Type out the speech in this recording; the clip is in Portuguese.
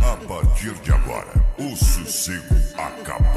A partir de agora, o sossego acabou.